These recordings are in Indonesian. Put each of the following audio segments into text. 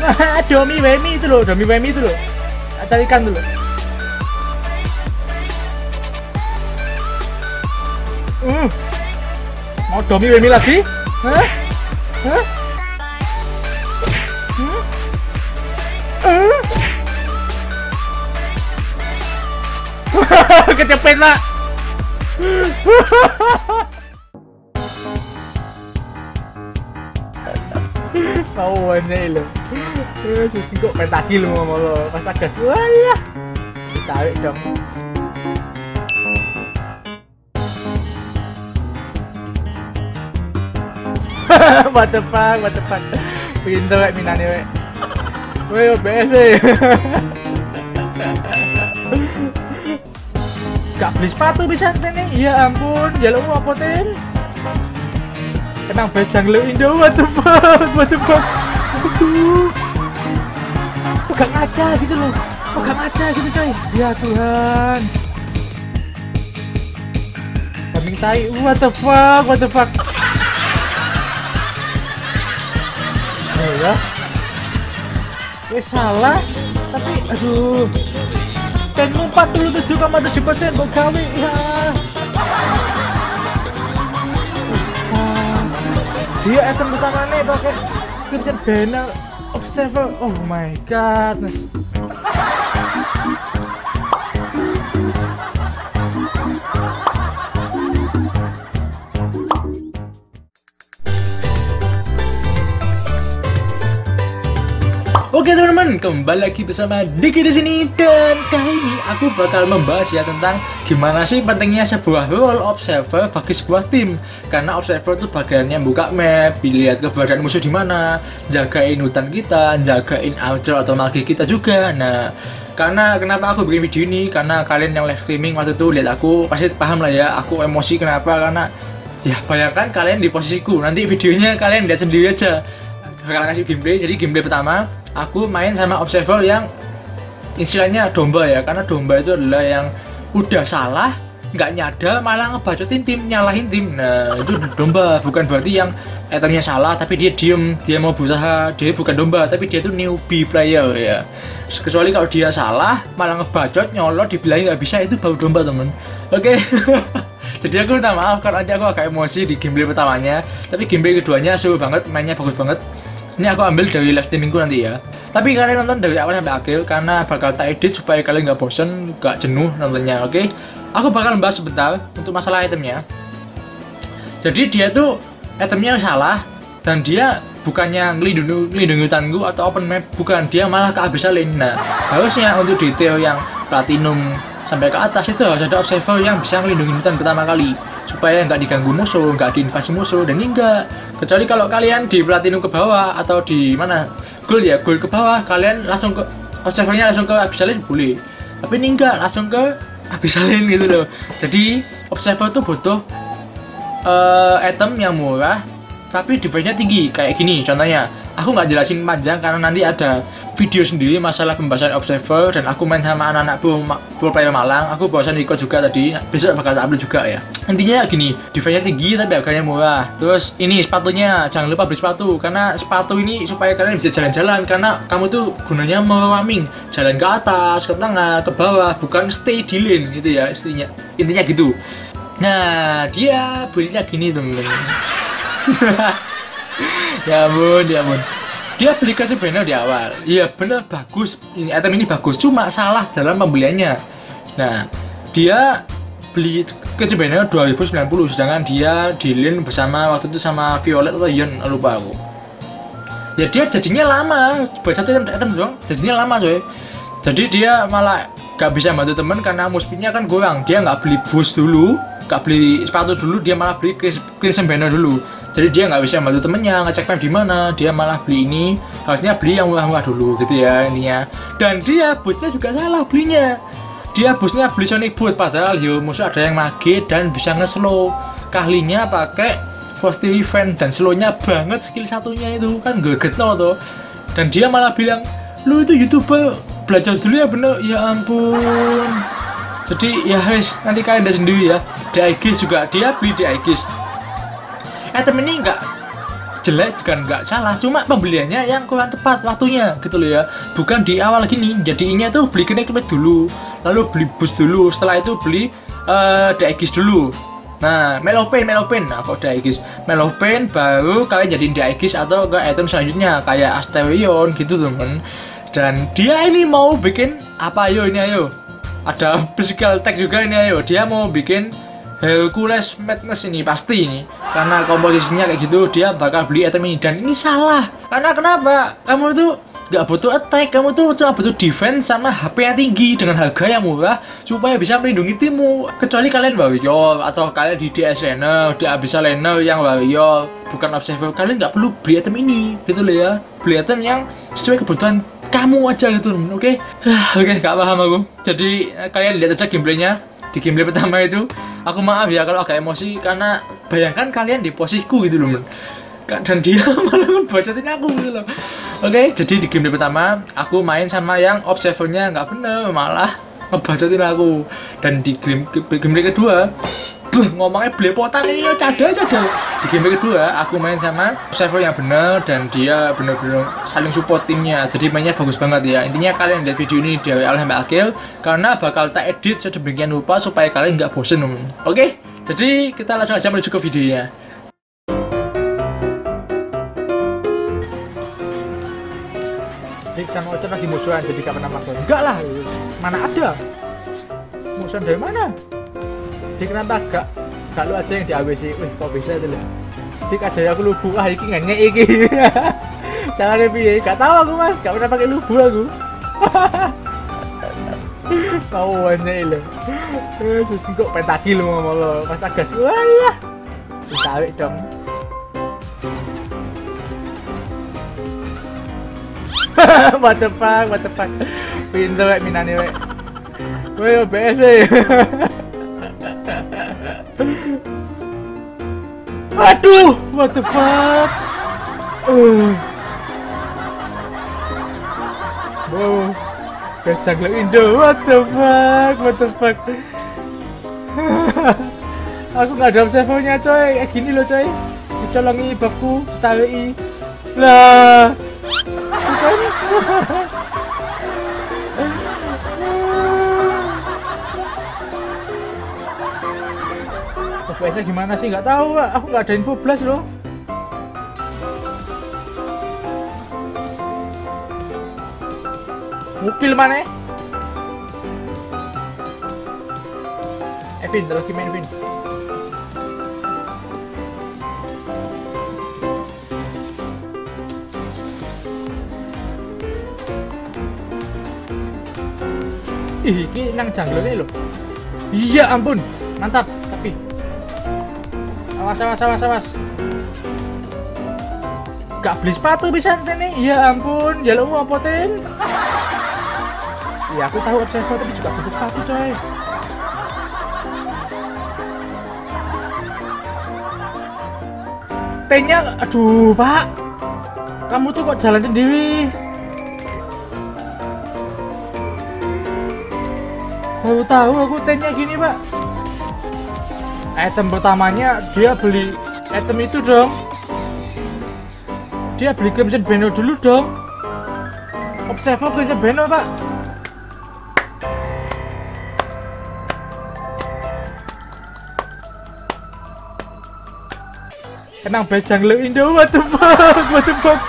Domi Wemi itu loh, Domi Wemi itu loh. Carikan dulu. Uh. Mau Domi Wemi lagi? Hah? Hah? Hmm? Uh. Kecepet, Pak. Kawannya lo. Eh, susi kok pentakil lo ngomong lo. Pas tagas, wah Tarik dong. what the fuck, what the fuck. Pinter wek minane wek. Weh, OBS e. Gak beli sepatu bisa nih. Ya ampun, jalurmu apa ten? Emang bejang lu Indo, what the fuck, what the fuck. Aduh. Kok gak ngaca gitu loh. Kok gak ngaca gitu coy. Ya Tuhan. Kambing tai, what the fuck, what the fuck. Oh ya. Wes salah, tapi aduh. Tenmu 47,7 persen kok gawe ya. Dia item utamanya pakai Crimson Banner Observer. Oh my god. Oke teman-teman, kembali lagi bersama Diki di sini dan kali ini aku bakal membahas ya tentang gimana sih pentingnya sebuah role observer bagi sebuah tim. Karena observer itu bagiannya buka map, lihat keberadaan musuh di mana, jagain hutan kita, jagain archer atau magi kita juga. Nah, karena kenapa aku bikin video ini? Karena kalian yang live streaming waktu itu lihat aku pasti paham lah ya, aku emosi kenapa? Karena ya bayangkan kalian di posisiku, nanti videonya kalian lihat sendiri aja bakal kasih gameplay jadi gameplay pertama aku main sama observer yang istilahnya domba ya karena domba itu adalah yang udah salah nggak nyadar malah ngebacotin tim nyalahin tim. Nah itu domba bukan berarti yang itemnya salah tapi dia diem dia mau berusaha dia bukan domba tapi dia tuh newbie player ya. Kecuali kalau dia salah malah ngebacot nyolot dibilangin nggak bisa itu baru domba temen oke. Okay? jadi aku minta maaf karena aku agak emosi di gameplay pertamanya tapi gameplay keduanya seru banget mainnya bagus banget ini aku ambil dari live streamingku nanti ya. Tapi kalian nonton dari awal sampai akhir karena bakal tak edit supaya kalian nggak bosen nggak jenuh nontonnya oke? Okay? aku bakal membahas sebentar untuk masalah itemnya. Jadi dia tuh itemnya salah dan dia bukannya ngelindungi, ngelindungi hutanku atau open map bukan dia malah kehabisan nah harusnya untuk detail yang platinum sampai ke atas itu harus ada observer yang bisa ngelindungi hutan pertama kali supaya nggak diganggu musuh, nggak diinvasi musuh dan ini enggak kecuali kalau kalian di platinum ke bawah atau di mana? Gold ya gold ke bawah kalian langsung ke observernya langsung ke abyssalin boleh. Tapi ini enggak langsung ke abyssalin gitu loh. Jadi observer tuh butuh uh, item yang murah tapi defense-nya tinggi kayak gini contohnya. Aku nggak jelasin panjang karena nanti ada video sendiri masalah pembahasan observer dan aku main sama anak-anak player Malang. Aku bawasan Niko juga tadi besok bakal upload juga ya. Intinya gini defense-nya tinggi tapi harganya murah. Terus ini sepatunya jangan lupa beli sepatu karena sepatu ini supaya kalian bisa jalan-jalan karena kamu tuh gunanya merawaming jalan ke atas ke tengah ke bawah bukan stay di lane gitu ya intinya intinya gitu. Nah dia belinya gini temen-temen ya ampun ya ampun dia beli kasih banner di awal. Iya bener bagus. Ini item ini bagus cuma salah dalam pembeliannya. Nah dia beli kasih banner 2090 sedangkan dia di link bersama waktu itu sama Violet atau Ion lupa aku. Ya dia jadinya lama. Satu item, item doang jadinya lama coy. Jadi dia malah gak bisa bantu temen karena muspinnya kan kurang. Dia nggak beli boost dulu gak beli sepatu dulu dia malah beli crimson banner dulu jadi dia nggak bisa bantu temennya ngecek map di mana dia malah beli ini. Harusnya beli yang murah-murah dulu gitu ya intinya. Dan dia bootnya juga salah belinya. Dia boostnya beli Sonic Boot padahal yo musuh ada yang mage dan bisa nge-slow. Kalinya pakai positive event dan slownya banget skill satunya itu kan geget no tuh dan dia malah bilang lu itu youtuber belajar dulu ya bener ya ampun. Jadi ya guys nanti kalian udah sendiri ya. Di Aegis juga dia beli di Aegis item ini enggak jelek juga nggak salah cuma pembeliannya yang kurang tepat waktunya gitu loh ya bukan di awal gini jadinya tuh beli Kinect dulu lalu beli boost dulu setelah itu beli uh, Daegis dulu Nah, Melopen, Melopen. Nah, kok Daegis? Melopen baru kalian jadi Daegis atau ke item selanjutnya kayak Asterion gitu, temen. Dan dia ini mau bikin apa ayo ini ayo? Ada physical tag juga ini ayo. Dia mau bikin Hercules Madness ini pasti ini. Karena komposisinya kayak gitu dia bakal beli item ini. Dan ini salah. Karena kenapa? Kamu tuh nggak butuh attack kamu tuh cuma butuh defense sama HP yang tinggi dengan harga yang murah supaya bisa melindungi timmu. Kecuali kalian warrior atau kalian di DS laner di Abyssal laner yang warrior bukan observer. Kalian nggak perlu beli item ini gitu loh ya. Beli item yang sesuai kebutuhan kamu aja gitu oke? Okay? oke okay, gak paham aku. Jadi kalian lihat aja gameplaynya di gameplay pertama itu aku maaf ya kalau agak emosi karena bayangkan kalian di posisiku gitu loh men dan dia malah ngebacotin aku gitu loh. Oke okay, jadi di game pertama aku main sama yang observernya nggak bener malah ngebacotin aku. Dan di game game kedua Buh, ngomongnya belepotan ini ya cadel cadel. Di game kedua aku main sama server yang bener dan dia bener-bener saling support timnya. Jadi mainnya bagus banget ya. Intinya kalian lihat video ini dari awal sampai akhir karena bakal tak edit sedemikian rupa supaya kalian nggak bosen oke? Okay? jadi kita langsung aja menuju ke videonya. Dik sama Ocon lagi musuhan jadi gak pernah makan enggak lah mana ada? Musuhan dari mana Dik kenapa gak gak lu aja yang di AWC wih kok bisa itu loh Dik aja ya aku lubu ah iki nggak iki. Caranya piye? Gak tahu aku mas. Gak pernah pakai lubu aku. Tahu banyak lo eh susi kok pentakil ngomong lo. Pas agas wah tarik dong. What the fuck, what the fuck. Pinter wek minane wek. Weh. Aduh, what the fuck. Uh. Wow. Kacang Indo, what the fuck, what the fuck. Aku nggak ada observernya coy, kayak gini loh coy. Dicolongi baku, tarik. Lah, FPS gimana sih? Nggak tahu, Pak. Aku nggak ada info blast loh. Mukil mana? Evin, terus gimana Evin? Ih, ini nang jungle ini loh. Iya ampun, mantap. Awas awas awas awas. Gak beli sepatu bisa nih. Iya ampun, ya lo mau apotin. Iya aku tahu observer tapi juga butuh sepatu coy. T-nya, aduh pak, kamu tuh kok jalan sendiri? baru tahu aku tanya gini pak item pertamanya dia beli item itu dong. Dia beli Crimson Beno dulu dong. Observer Crimson Beno pak. Kenang bejang lo Indo, what the fuck, what the fuck?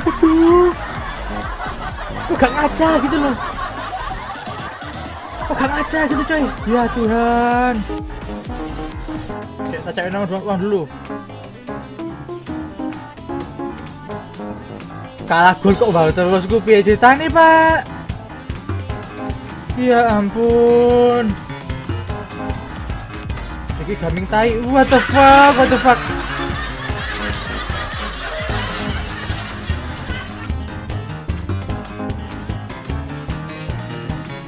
Aduh. Kok gak ngaca gitu loh. Pegang aja gitu coy. Ya Tuhan. Kita cari nomor uang dulu. Kalah gol kok baru terus gue piye nih Pak? Ya ampun. Ini gaming tai. What the fuck? What the fuck?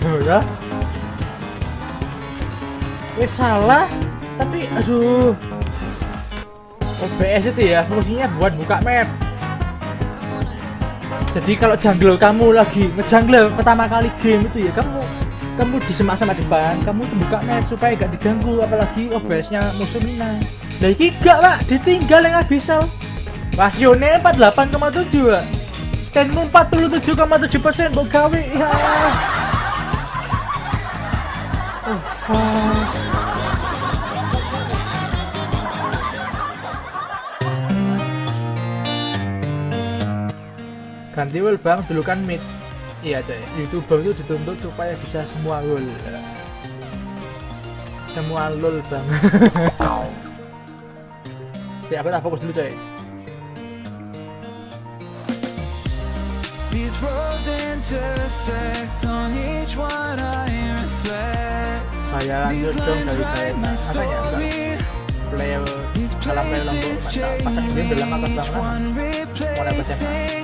Oh ya wes salah tapi aduh. OBS itu ya fungsinya buat buka map. Jadi kalau jungle kamu lagi ngejungle pertama kali game itu ya kamu kamu di semak-semak depan kamu buka map supaya gak diganggu apalagi OBS nya musuh mina. Nah ini gak pak. Ditinggal yang bisa rasionya 48,7 lah scanmu 47,7 persen buat gawe. Ya oh. Ganti wheel bang dulu kan mid iya coy youtuber itu dituntut supaya bisa semua lul semua lul bang si aku tak fokus dulu coy These roads intersect on each one I reflect. saya lanjut dong dari my apa ya? Player dalam player lombok pasang ini udah lama each kebangunan one mulai bersama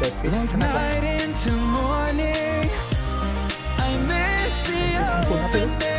replacing. Davis Like kenapa night into morning. I miss the ampun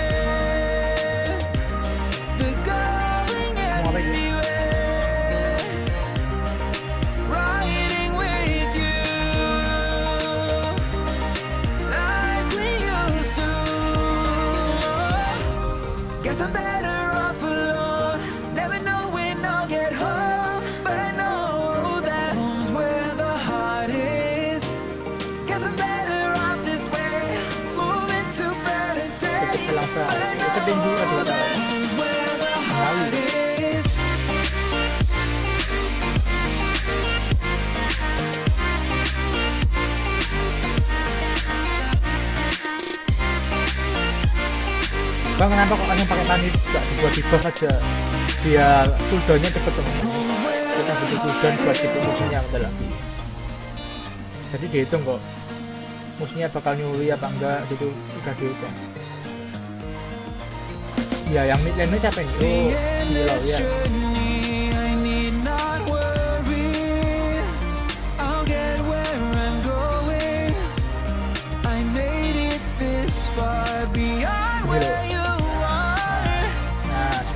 bang kenapa kok kalian pakai tani gak dibuat di buff aja. Biar cooldownnya cepet teman kita butuh cooldown buat titik musuhnya bentar lagi jadi dihitung kok musuhnya bakal nyuri apa enggak gitu. Udah dihitung ya yang mid lane siapa nih oh This ya. Journey, I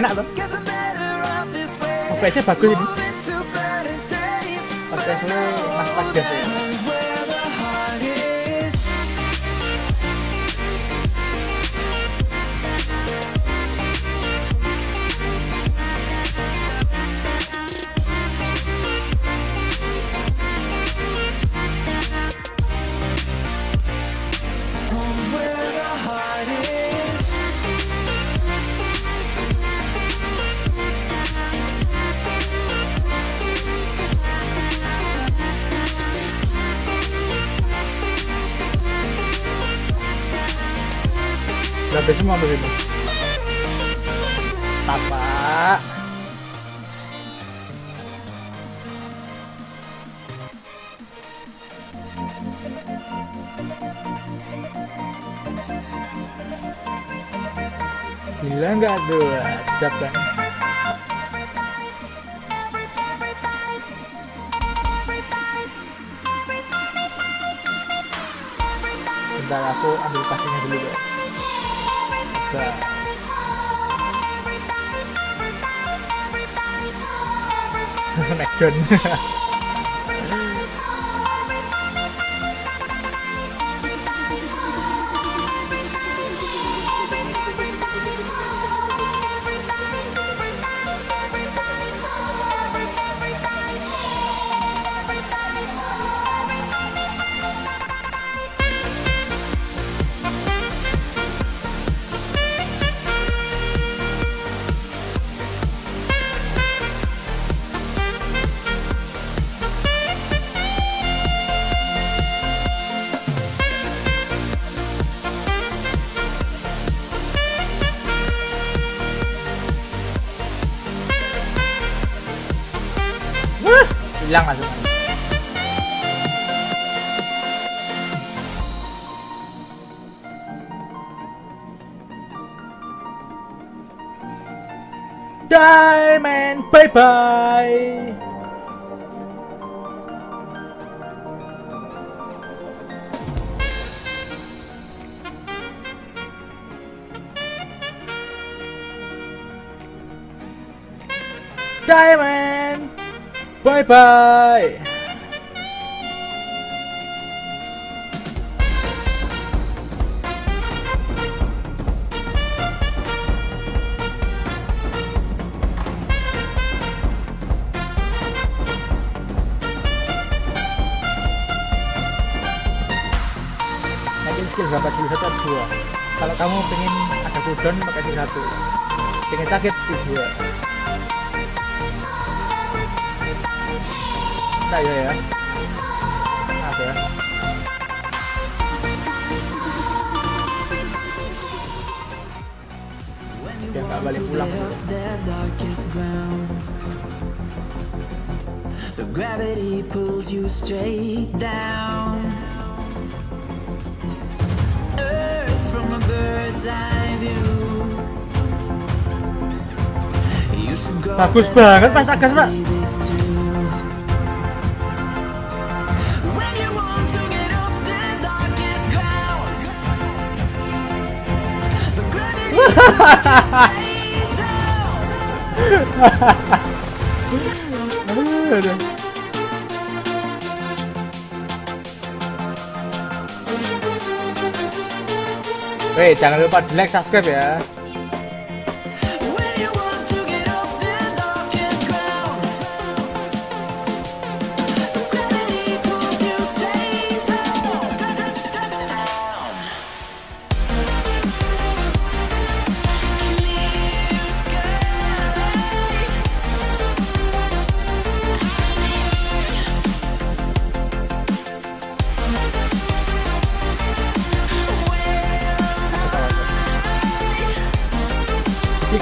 enak tuh. OPS-nya bagus ini. Moving to better habis semua begini apa Gila nggak tuh? Siap kan? Bentar aku ambil pastinya dulu ya. Bentar. Smackdown. Wah, hilang langsung. À? Diamond, bye bye. Diamond, bye bye. skill berapa skill? Satu dua? Kalau kamu pengen ada cooldown pakai skill satu. Pengen target skill dua nah ya ya ada ya Oke, nggak balik pulang dulu. off the gravity pulls you straight down. Earth from a bird's eye view. You should go Bagus banget, Mas to Agus, Pak. Aduh. Jangan lupa di like, subscribe ya.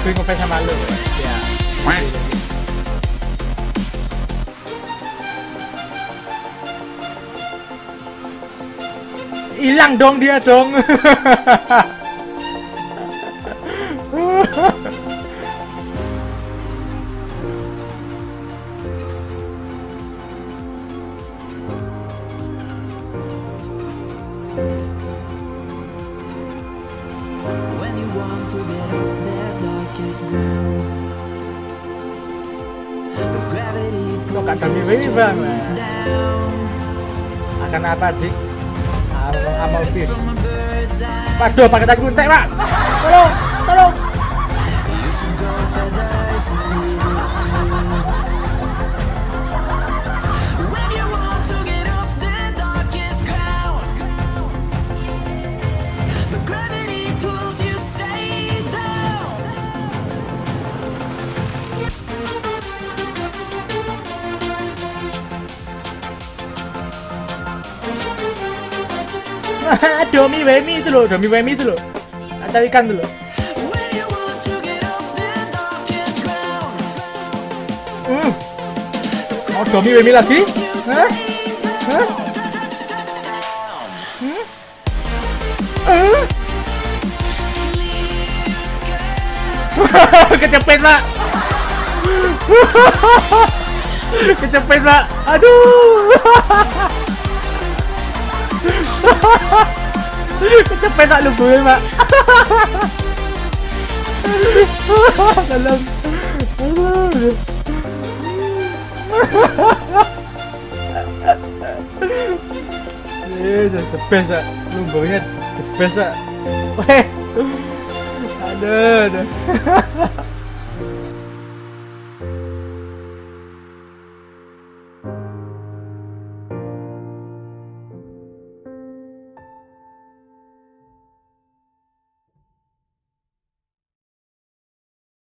Gue ngefans sama lu. Ya. Hilang dong dia dong. When you want to get off the darkest ground, the gravity pulls you straight down. Akan apa, Dik? Amal amal bis. From a bird's eye, Waduh, pakai tadi kuntek, Pak. Tolong, tolong. you should go further to see this too. Domi Wemi itu loh, Domi Wemi itu loh. Ada ikan dulu. Hmm. Mau Domi Wemi lagi? Hah? Hah? Hmm? Eh? Kecepet, Pak. Kecepet, Pak. Aduh. Kecepet, Pak, lu gue, Pak. Dalam. Yes, the best, Pak. Lumbonya the best, Pak. Weh. Aduh, aduh.